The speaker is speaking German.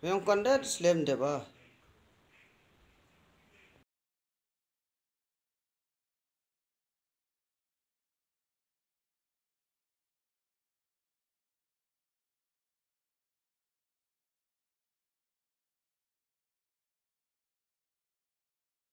Wir haben మేము conduct slave labor.